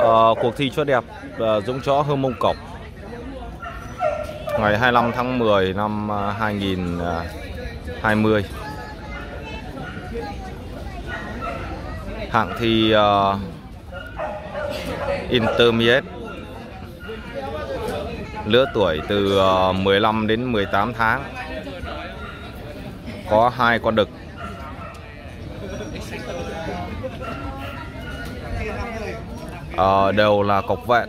uh, cuộc thi chó đẹp uh, Dũng chó Hơ Mông Cọc ngày 25 tháng 10 năm ờ, 2020 hạng thi uh, Intermediate. Lứa tuổi từ uh, 15 đến 18 tháng. Có hai con đực. À, đều là cọc vẹn.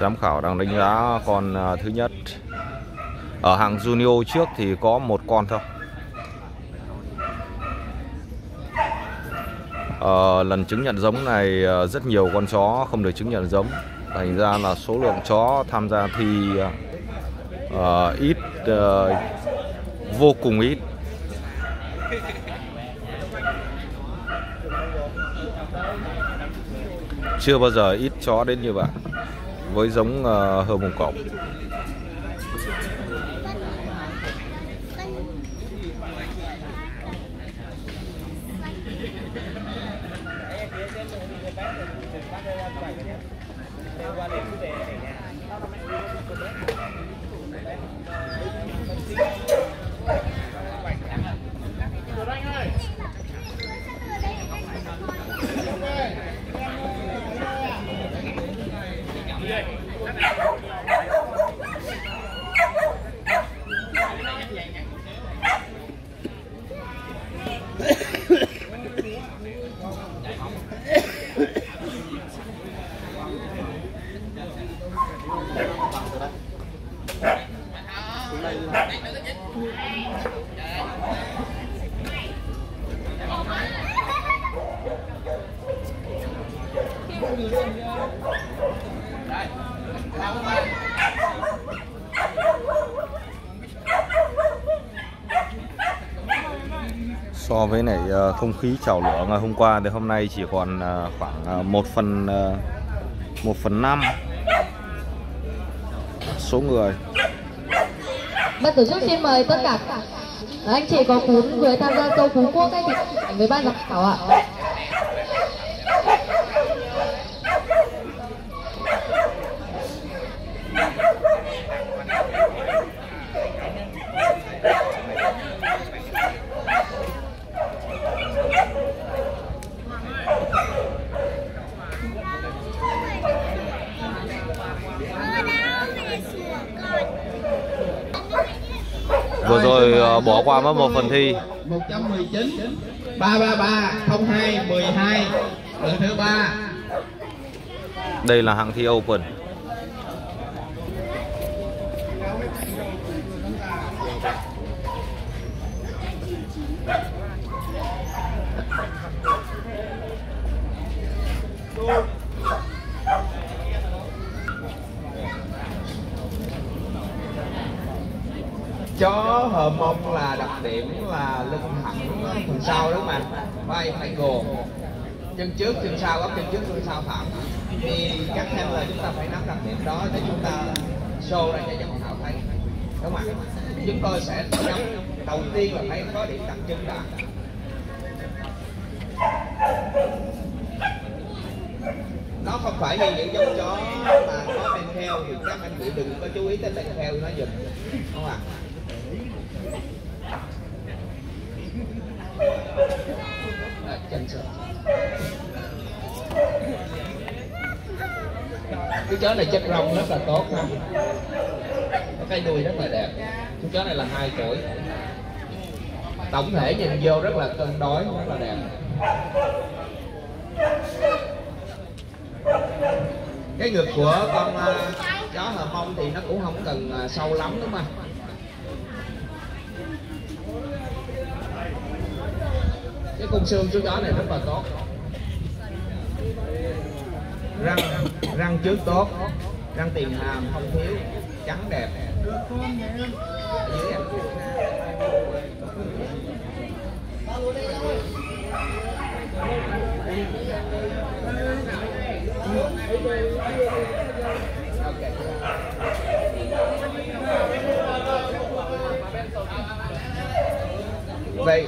Giám khảo đang đánh giá con uh, thứ nhất. Ở hàng junior trước thì có một con thôi. À, lần chứng nhận giống này uh, rất nhiều con chó không được chứng nhận giống. Thành ra là số lượng chó tham gia thi uh, ít uh, vô cùng ít. Chưa bao giờ ít chó đến như vậy với giống ờ, uh, hơ mông you. So với này ờ, không khí chảo lửa ngày hôm qua thì hôm nay chỉ còn ờ, khoảng ờ, 1 phần 1 phần 5 số người Ban tổ chức xin mời tất cả anh chị có muốn người tham gia câu Phú Quốc ấy thì với ban giám khảo ạ. Bỏ qua mất một phần thi. 119 333 02 12 lần thứ ba. Đây là hạng thi open chó hờ mông là đặc điểm là lưng thẳng phần sau đúng không ạ vai phải gồ chân trước chân sau ốc chân trước chân sau thẳng. Thì các theo là chúng ta phải nắm đặc điểm đó để chúng ta show ra cho giám khảo thấy. Đúng không ạ? Chúng tôi sẽ nắm đầu tiên là phải có điểm đặc trưng đã. Nó không phải như những giống chó mà có men theo thì các anh chị đừng có chú ý tới men theo nó giùm. Không ạ? à, chân cái chó này chất rong rất là tốt ha. Có cái đuôi rất là đẹp. Chú chó này là hai tuổi. Tổng thể nhìn vô rất là cân đối rất là đẹp. Cái ngực của con uh, chó hờ mông thì nó cũng không cần uh, sâu lắm đúng không con xương chú chó này rất là tốt răng răng trước tốt, răng tiền hàm không thiếu, trắng đẹp dưới. Vậy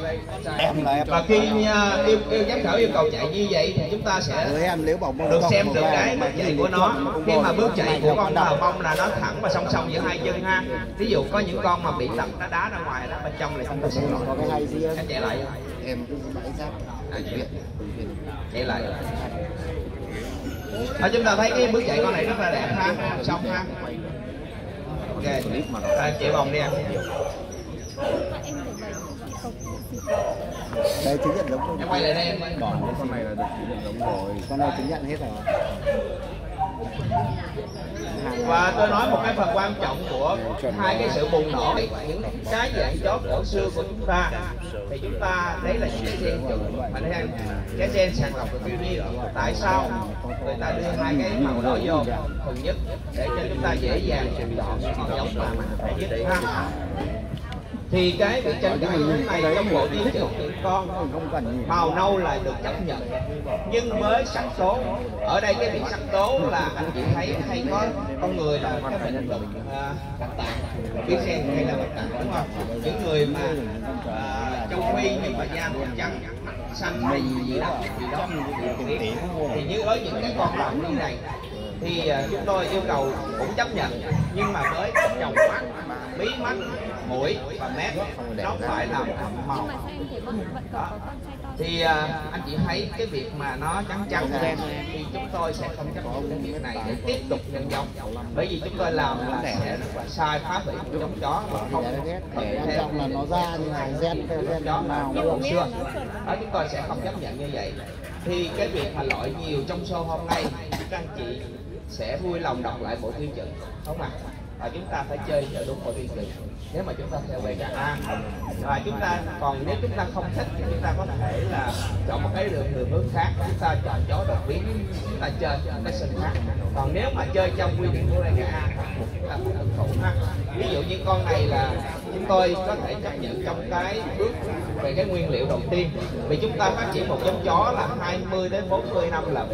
em là em. Và khi uh, yêu, yêu giám khảo yêu cầu chạy như vậy thì chúng ta sẽ em nếu bảo được xem được cái bước chạy của nó. khi mà bước chạy của con bào mông là nó thẳng và song song giữa hai chân ha. Ví dụ có những con mà bị lật nó đá ra ngoài đó bên trong là chúng ta sẽ gì em chạy lại em bãi giáp à, chạy lại. À, chúng ta thấy cái bước chạy con này rất là đẹp ha. Xong ha. Ok. À, chạy vòng đi em đây chứng nhận giống em quay lại đây em quay đỏ con này là được chứng nhận giống rồi. con này chứng nhận hết rồi. Và tôi nói một cái phần quan trọng của hai cái sự bùng nổ những cái dạng chó cổ xưa của chúng ta. Thì chúng ta đấy là những cái gen chuẩn mà thấy không cái gen sàng lọc của beauty tại sao người ta đưa hai cái màu đỏ vô? Thường nhất để cho chúng ta dễ dàng chọn con giống mà phải nhất ha thì cái việc tranh cãi như này trong bộ tiêu chuẩn con màu nâu là được chấp nhận. Nhưng với sắc tố ở đây cái việc sắc tố là anh chị thấy hay có con người là cái bệnh bệnh cắt tạng biết xem hay là bệnh tạng đúng không? Những người mà uh, châu phi nhưng mà da còn trắng xanh hay gì đó gì đó thì như với những cái con lợn như này thì uh, chúng tôi yêu cầu cũng chấp nhận nhưng mà với trồng mắt mí mắt mũi và mép nó phải là màu. Đó. thì uh, anh chị thấy cái việc mà nó trắng trắng đen thì chúng tôi sẽ không chấp nhận cái việc này để tiếp tục nhân giống bởi vì chúng tôi làm là sẽ rất là sai phá hủy giống chó và không để trong là nó ra. như này gen gen chó nào hồi xưa. đó chúng tôi sẽ không chấp nhận như vậy. Thì cái việc mà loại nhiều trong show hôm nay các anh chị sẽ vui lòng đọc lại bộ tiêu chuẩn không ạ? Và chúng ta phải chơi theo đúng bộ tiêu chuẩn nếu mà chúng ta theo BKA và chúng ta còn nếu chúng ta không thích thì chúng ta có thể là chọn một cái đường đường hướng khác. Chúng ta chọn chó đột biến. Chúng ta chơi cái sân khác. Còn nếu mà chơi trong quy định của BKA chúng ta phải tuân thủ ha. Ví dụ như con này là chúng tôi có thể chấp nhận trong cái bước về cái nguyên liệu đầu tiên. Vì chúng ta phát triển một giống chó là 20 đến 40 năm là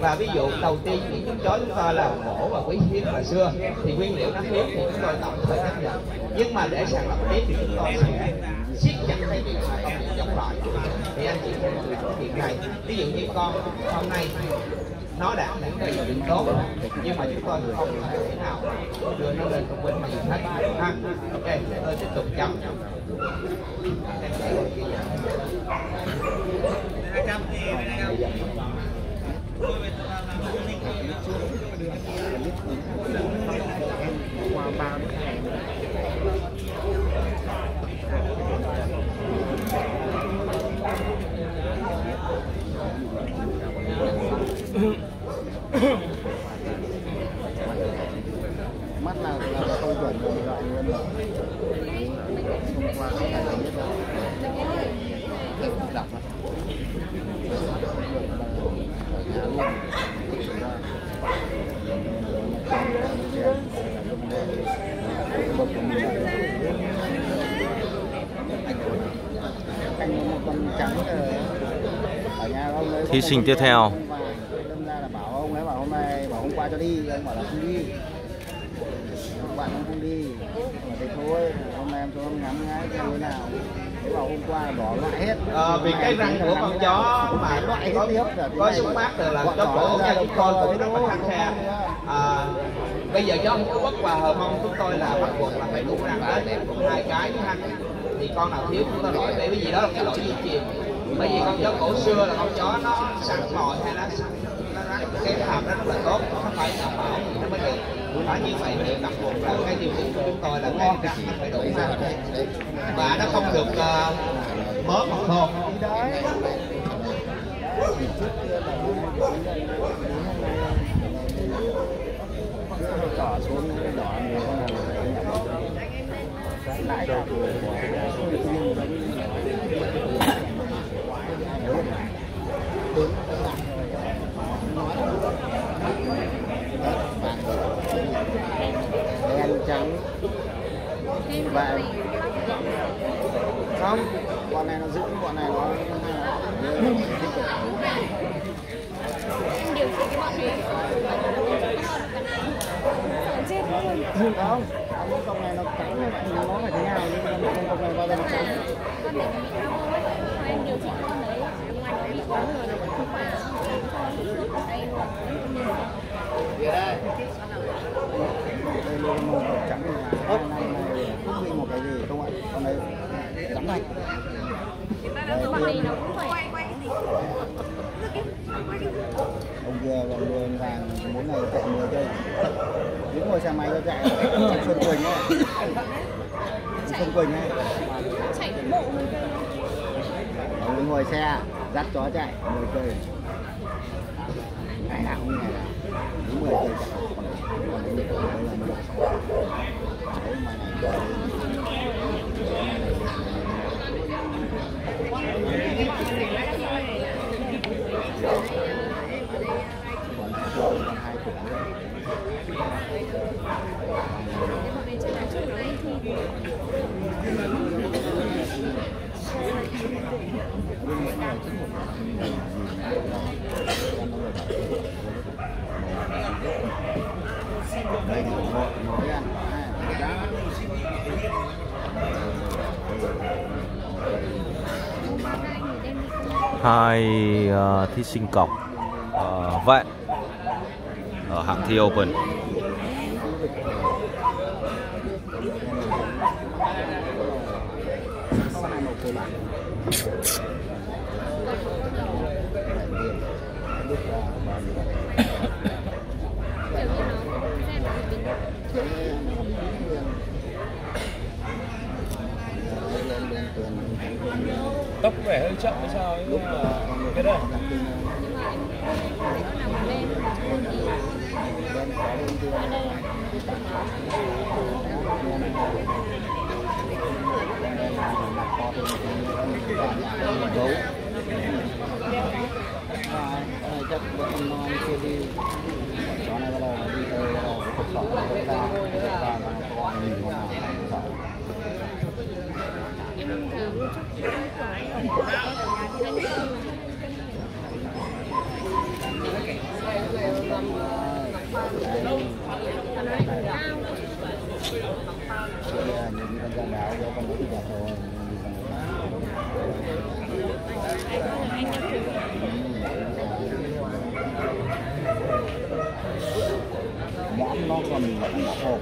và ví dụ, đầu tiên những giống chó chúng ta là mổ và quý hiếm hồi xưa, thì nguyên liệu nó hiếm thì chúng tôi tạm thời chấp nhận. Nhưng mà để sàng lọc tiếp thì chúng tôi sẽ siết chặt cái việc mà không giống loại thì anh chị phải làm việc này ví dụ như con hôm nay nó đã những cái điều tốt. Nhưng mà chúng tôi không thể nào đưa nó lên công bình mà gì thấy. Ha ok tôi tiếp tục chấm. Em chạy qua kia qua ba mắt là là không chuẩn rồi loại luôn rồi hôm qua không phải là nhất đâu đọc ở nhà luôn anh một con trắng ở nhà ông ấy Thí sinh tiếp theo. qua cho đi bảo là không đi bạn không đi mà thế thôi hôm nay em cho ngắm ngay thế nào thế bảo hôm qua bỏ loại hết Ờ, vì cái răng của con chó mà loại có, tiếp có xuất phát từ là chó cổ nha chúng tôi cũng rất là khắc khe à, bây giờ chó Phú Quốc và Hờ mong chúng tôi là bắt buộc là phải đủ răng ở để cũng hai cái ha thì con nào thiếu chúng ta loại để cái gì đó là cái lỗi di truyền bởi vì con chó cổ xưa là con chó nó săn mồi hay nó săn cái hàm nó rất là tốt nó phải đảm bảo. Thì nó mới được. Đó như vậy thì đặc biệt là cái điều kiện của chúng tôi là cái răng nó phải đủ ha và nó không được uh, mớp hoặc khô đỏ xuống đỏ nhiều con không con này nó trắng nó phải thế nào nhưng con này vào đây nó trắng con này bị đau thôi em điều con đấy ngoài nó bị ốm rồi không qua đây đây màu cọc trắng này ớt không bị một cái gì không ạ con này trắng này con này nó cũng quay ông kia còn đưa vàng, muốn này tặng người chơi những ngồi xe máy nó chạy. Xuân Quỳnh ấy. Xuân Quỳnh ấy. Chạy cái bộ người ông ấy ngồi xe dắt chó chạy 10 cây. Ngày nào cũng ngày nào. Đúng 10 cây chạy. Còn còn đến đây là đấy mà này còn còn hai tuổi nữa. đây là một một cái ăn hai một đá hai uh, thí sinh cọc uh, vẹn ở hạng thi Open Thank you một cơ bản lúc là bao nhiêu kiểu như nó xe nó bị biến tốc vẻ hơi chậm hay sao ấy, nhưng mà cái đây nhưng mà em nằm thì này chắc vẫn non chưa đi chó này bắt đầu đi tới bắt đầu thực phẩm của ta ta và con nhìn con nào em nó lại hộp Đây là những con da đáo do con bút đẹp thôi mõm nó còn gọi là mõm hộp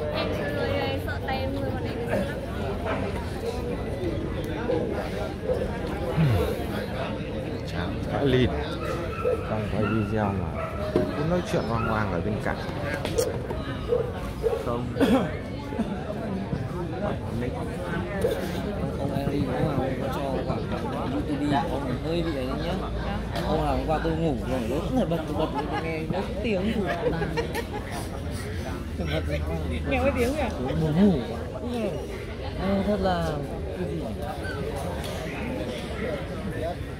em người sợ tay em người còn này nữa lắm chán vãi lìn trong quay video. Mà cứ nói chuyện hoang hoang ở bên cạnh. Không. Nick. ông Henry cũng là có cho khoảng YouTube đi ông hơi bị ấy nhá. Ông là hôm qua tôi ngủ rồi lúc là bật bật bật nghe mấy tiếng. Nghe mấy tiếng nhỉ? Buồn ngủ. Ờ, thật là cái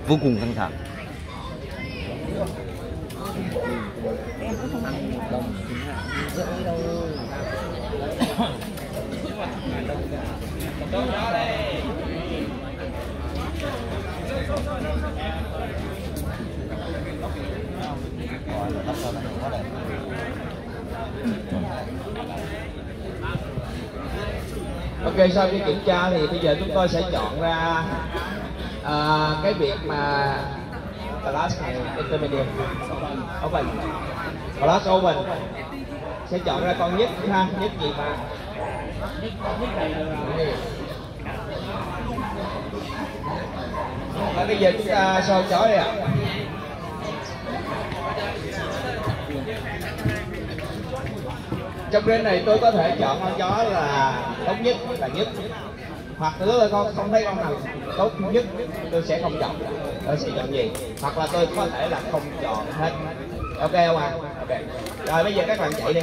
vô cùng căng thẳng đồng chính hạ dễ đâu Ok sau khi kiểm tra thì bây giờ chúng tôi sẽ chọn ra à, cái việc mà class này, intermediate. Open. Class open. Sẽ chọn ra con nhất ha nhất gì mà và bây giờ chúng ta soi chó đây ạ. Trong game này tôi có thể chọn con chó là tốt nhất, là nhất hoặc hứa là con không thấy con nào tốt nhất, tôi sẽ không chọn. Tôi sẽ chọn gì? Hoặc là tôi có thể là không chọn hết. Ok không ạ? Ok. Rồi, bây giờ các bạn chạy đi.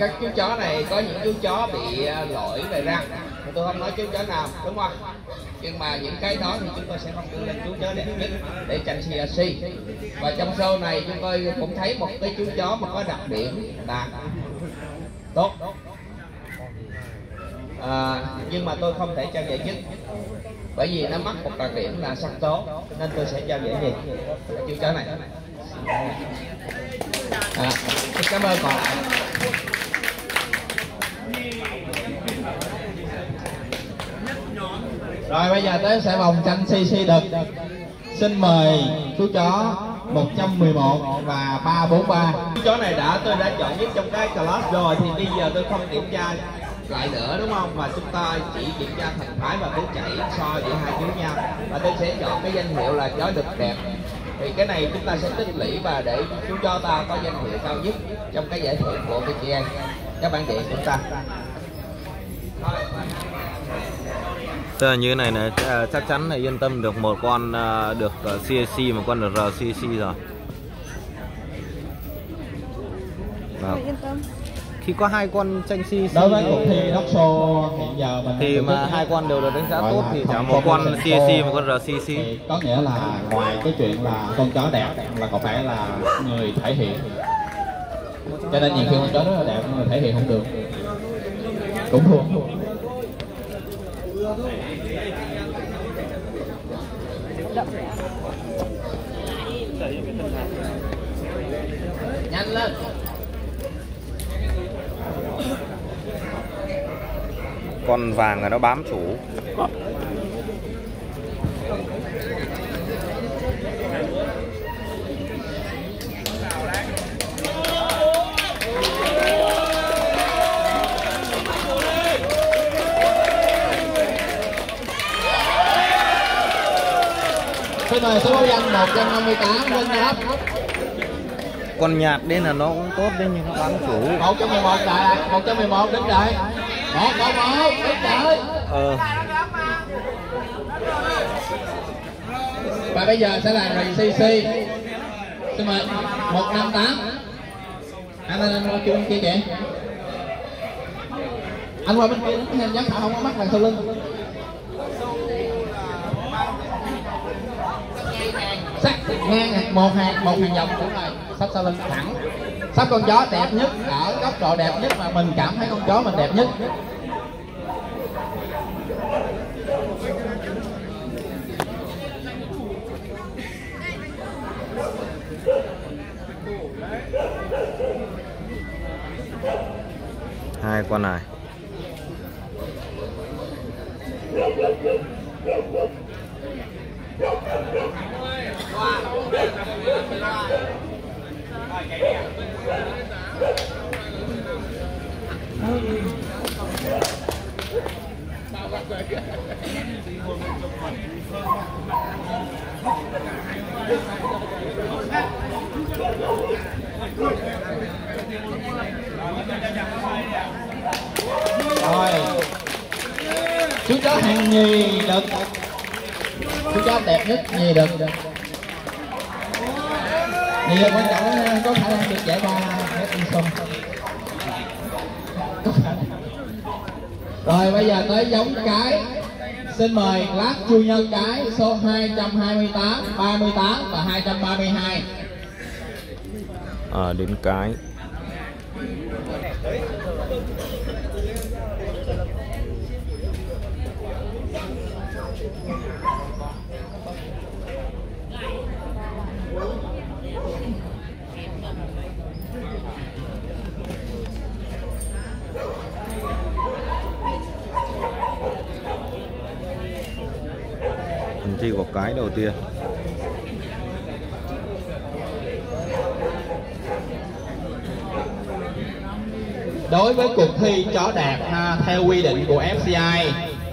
Các chú chó này có những chú chó bị à, lỗi về răng. Tôi không nói chú chó nào đúng không? Nhưng mà những cái đó thì chúng tôi sẽ không đưa lên chú chó đẹp nhất để tranh CRC và trong show này chúng tôi cũng thấy một cái chú chó mà có đặc điểm là tốt. À, nhưng mà tôi không thể trao giải nhất bởi vì nó mắc một đặc điểm là sắc tố nên tôi sẽ trao giải gì chú chó này. À, cảm ơn còn lại Rồi, bây giờ tới sẽ vòng tranh CC đực. Xin mời chú chó 111 và 343 Chú chó này đã, tôi đã chọn nhất trong cái class rồi, Thì bây giờ tôi không kiểm tra lại nữa, đúng không? Mà chúng ta chỉ kiểm tra thành thái và bước chạy so giữa hai chú nhau. Và tôi sẽ chọn cái danh hiệu là chó đực đẹp. Thì cái này chúng ta sẽ tích lũy và để chú cho ta có danh hiệu cao nhất trong cái giải thưởng của cái chị em các bạn điện chúng ta. Tức là như thế này này chắc chắn là yên tâm được một con à, được à, CAC một con được RCC rồi. Vâng. yên tâm Khi có hai con tranh CAC đối với cuộc thi dog show hiện giờ mình thì mà hai con đều được đánh giá tốt thì chả một con show. một con RCC. thì có nghĩa là ngoài cái chuyện là con chó đẹp là còn phải là người thể hiện cho nên nhiều khi con chó rất là đẹp nhưng mà thể hiện không được cũng thua nhanh lên Con vàng là nó bám chủ. Ờ. xin mời số báo danh 158 lên giáp Con nhạt đến là nó cũng tốt đấy nhưng nó bám chủ. 111 đợi 111 đứng đợi. 111 đứng đợi. Ờ. và bây giờ sẽ là RCC xin mời 158 anh anh anh qua chung kia kìa anh qua bên kia giám khảo không có mắt đằng sau lưng ngang một hàng một hàng dòng đúng rồi sắp sau lưng thẳng sắp con chó đẹp nhất ở góc độ đẹp nhất mà mình cảm thấy con chó mình đẹp nhất Hai con này. rồi chú chó hàng nhì đực chú chó thì được. Nhì giờ nhì đực quan trọng đó, có khả năng được giải ba hết đi xong rồi bây giờ tới giống cái. Xin mời lát chu nhân cái số 228 38 và 232 À, đến cái. Thi của cái đầu tiên. đối với cuộc thi chó đẹp ha, theo quy định của FCI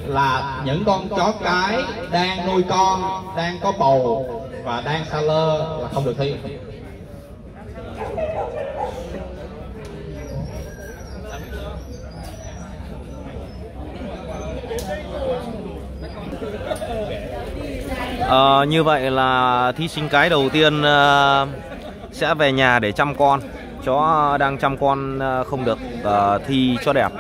là những con chó cái đang nuôi con đang có bầu và đang xa lơ là không được thi à, như vậy là thí sinh cái đầu tiên à, sẽ về nhà để chăm con. Chó đang chăm con ờ, không được à, thi cho đẹp.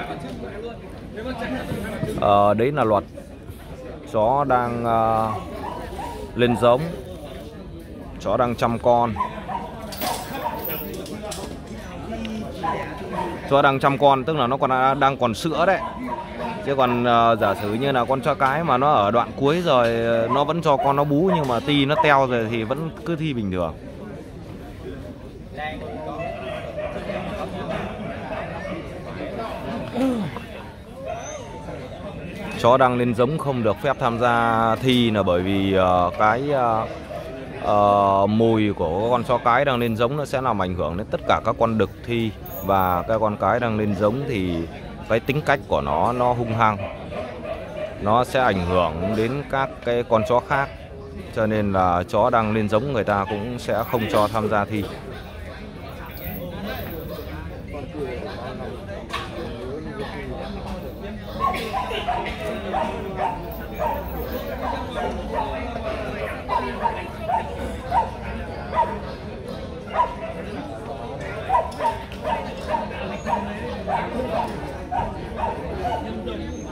à, đấy là luật. Chó đang à, lên giống. Chó đang chăm con. Chó đang chăm con tức là nó còn à, đang còn sữa đấy chứ còn uh, giả sử như là con chó cái mà nó ở đoạn cuối rồi ờ, nó vẫn cho con nó bú nhưng mà ti nó teo rồi thì vẫn cứ thi bình thường. Chó đang lên giống không được phép tham gia thi là bởi vì uh, cái uh, uh, mùi của con chó cái đang lên giống nó sẽ làm ảnh hưởng đến tất cả các con đực thi. Và cái con cái đang lên giống thì cái tính cách của nó nó hung hăng. Nó sẽ ảnh hưởng đến các cái con chó khác, cho nên là chó đang lên giống người ta cũng sẽ không cho tham gia thi.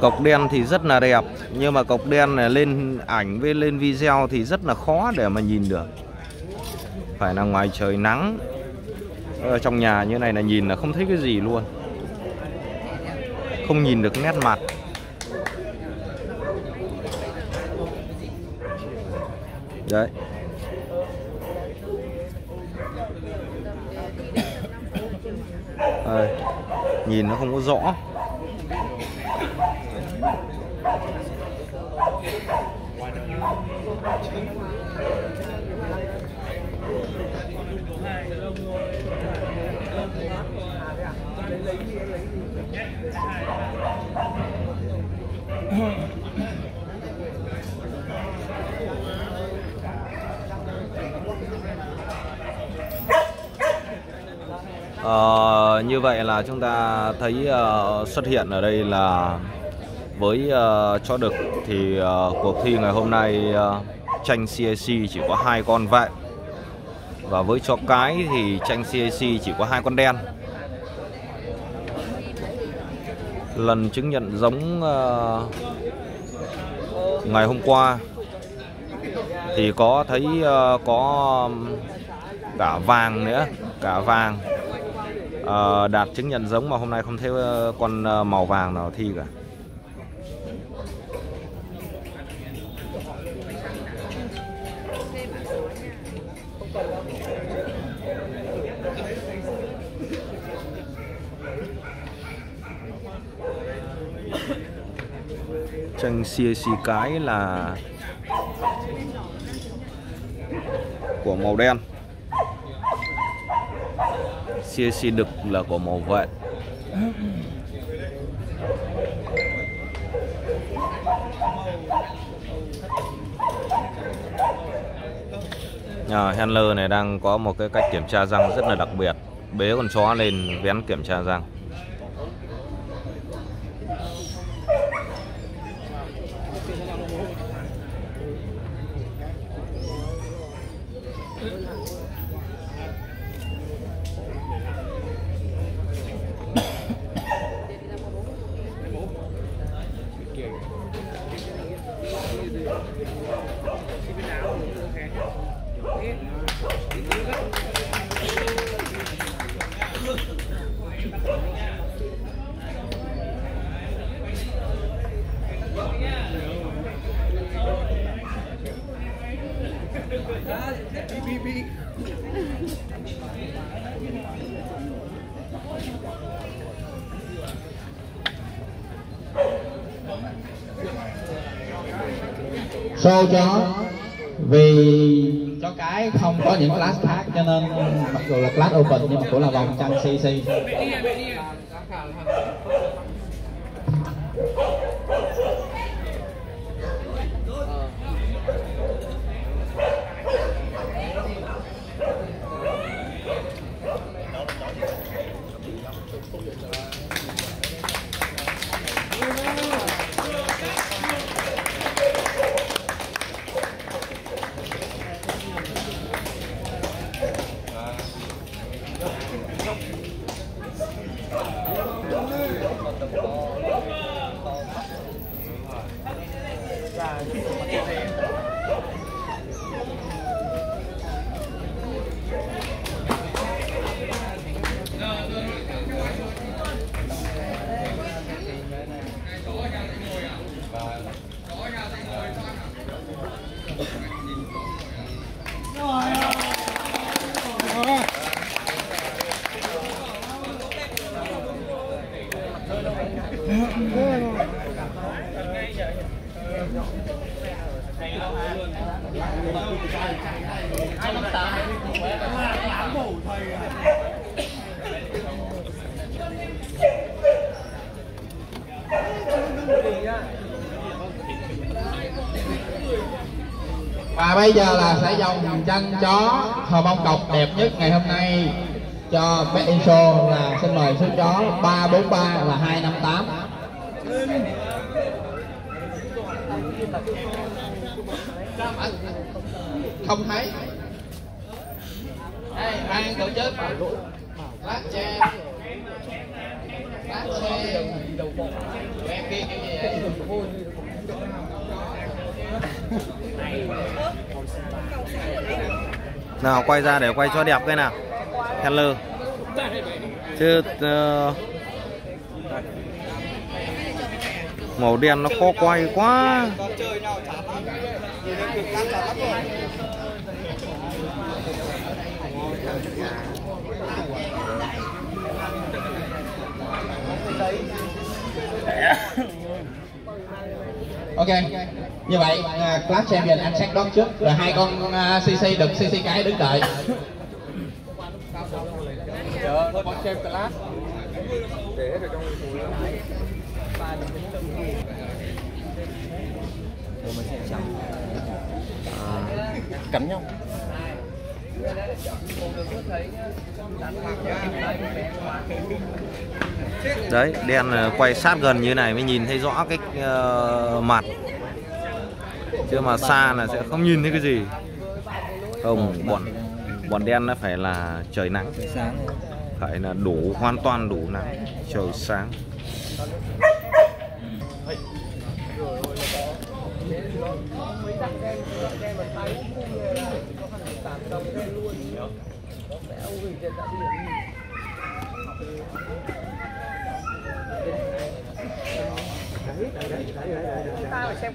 Cọc đen thì rất là đẹp nhưng mà cọc đen này lên ảnh với lên video thì rất là khó để mà nhìn được. Phải là ngoài trời nắng. Ở trong nhà như này là nhìn là không thấy cái gì luôn. Không nhìn được nét mặt. Đấy. À, nhìn nó không có rõ. Ờ, như vậy là chúng ta thấy uh, xuất hiện ở đây là với uh, chó đực thì uh, cuộc thi ngày hôm nay uh, tranh CAC chỉ có hai con vậy và với chó cái thì tranh CAC chỉ có hai con đen. Lần chứng nhận giống uh, ngày hôm qua thì có thấy uh, có cả vàng nữa cả vàng. Uh, đạt chứng nhận giống mà hôm nay không thấy uh, con uh, màu vàng nào thi cả. Tranh CAC cái là của màu đen. CAC đực là của màu vệ Nhà handler này đang có một cái cách kiểm tra răng rất là đặc biệt. Bế con chó lên vén kiểm tra răng. xô cho vì cho cái không có những class khác, cho nên mặc dù là class open, nhưng mà cũng là vòng tranh cc Và bây giờ là sẽ dòng chân chó hờ bông cọc đẹp nhất ngày hôm nay cho bé in là xin mời số chó 343 là 258 không thấy đây ban tổ chức lát che lát xe em kia kiểu gì vậy nào quay ra để quay cho đẹp cái nào. Hello chứ uh, màu đen nó khó quay quá. Ok như vậy uh, class champion anh xét đón trước rồi hai con uh, cc được cc cái đứng đợi. Rồi mình sẽ chấm cắn nhau. Đấy đen là quay sát gần như này mới nhìn thấy rõ cái ờ, mặt chứ mà xa là sẽ không nhìn thấy cái gì. Không bọn bọn đen nó phải là trời nắng. Phải là đủ hoàn toàn đủ nắng trời sáng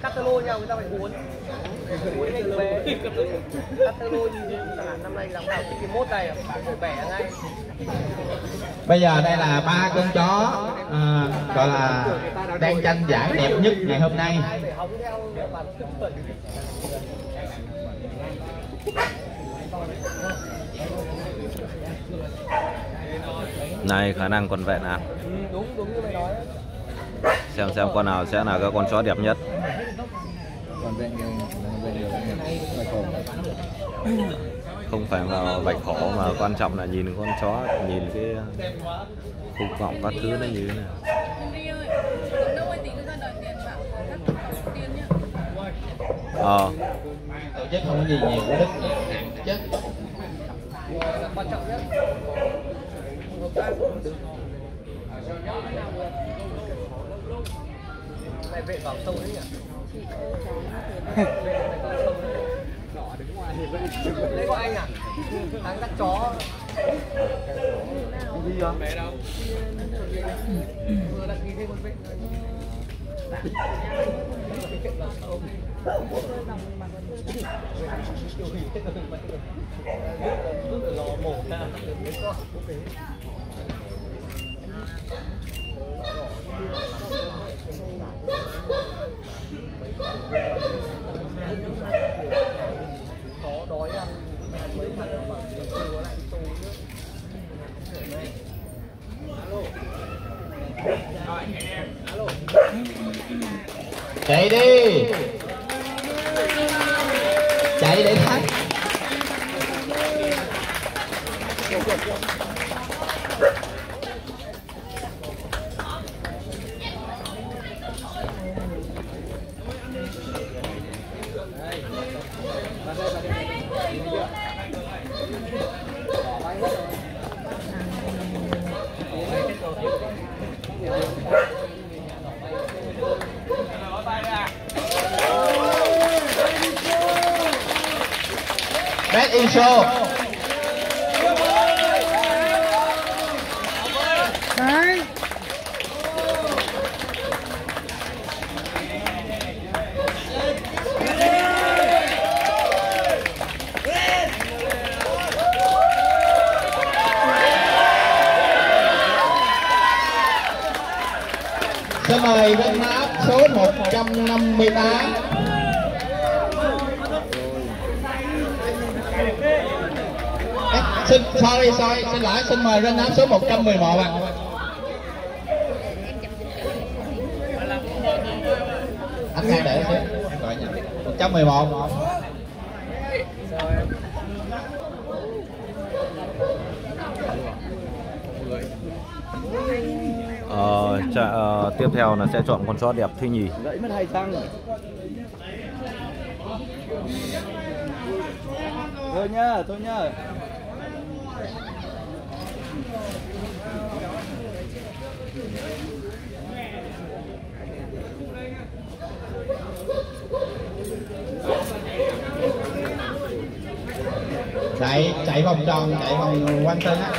catalog nhau người ta phải cuốn cuốn anh về. Catalog năm nay làm nào cái mốt này phải bẻ ngay. Bây giờ đây là ba con chó à, gọi là đang tranh giải đẹp nhất ngày hôm nay. Này khả năng còn vẹn à? Ừ, đúng đúng như mày nói. Xem xem con nào sẽ là các con chó đẹp nhất. Không phải vào vạch khổ mà quan trọng là nhìn con chó nhìn cái khung vọng các thứ nó như thế nào. Ờ. Tổ chức không có gì nhiều đức chứ quan trọng nhất này vệ vào sâu đấy nhỉ đấy của anh à đang dắt chó gì à bé đâu vừa đăng ký thêm một vệ lò mổ ra có đói ăn mấy thằng mà chưa lại tù nữa chạy mời bên má số 158 à, xin sorry sorry xin lỗi xin mời lên áp số 111 ạ. À. anh hai để xem 111 tiếp theo là sẽ chọn con chó đẹp thứ nhì. Gãy mất hai xăng Thôi nhá, thôi nhá. Chạy chạy vòng tròn chạy vòng quanh sân á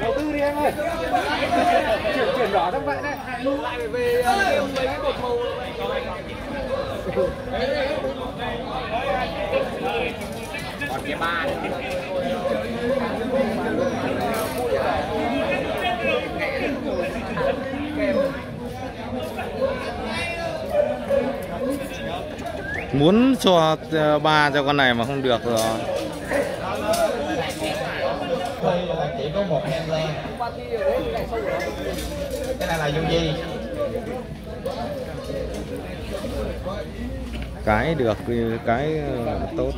Đầu tư đi em ơi Chuyển, chuyển đỏ trong vậy đây lại phải về ờ, mấy cái bột màu còn cái ba Muốn cho ờ, ba cho con này mà không được rồi. Đây là chỉ có một em lên cái này là du di Cái được, cái ờ, tốt.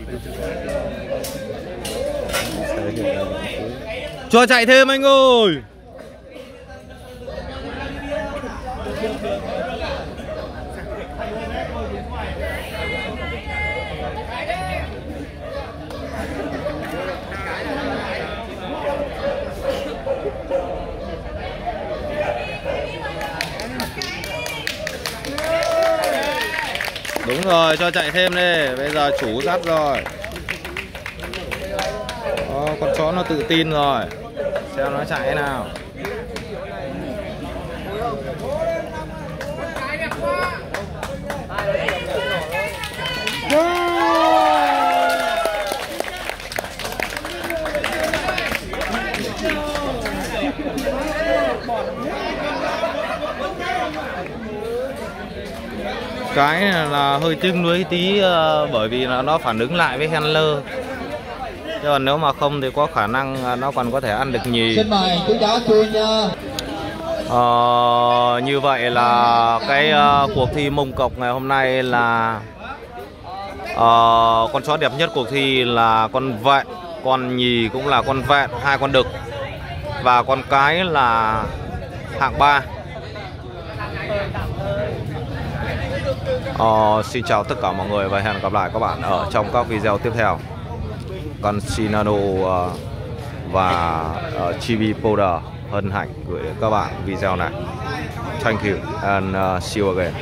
Cho chạy thêm anh ơi. Đúng rồi, cho chạy thêm đi Bây giờ chủ dắt rồi. Con chó nó tự tin rồi. Xem nó chạy thế nào. Cái này là hơi tiếc nuối tí ờ, bởi vì là nó phản ứng lại với handler chứ còn nếu mà không thì có khả năng nó còn có thể ăn được nhì. Xin mời chú chó chui nha. Ờ, như vậy là cái ờ, cuộc thi mông cọc ngày hôm nay là ờ, con chó đẹp nhất cuộc thi là con vẹn con nhì cũng là con vẹn hai con đực và con cái là hạng 3 Ờ, xin chào tất cả mọi người và hẹn gặp lại các bạn ở trong các video tiếp theo con Sinano ờ, và uh, Chibi Powder hân hạnh gửi đến các bạn video này. Thank you and uh, see you again.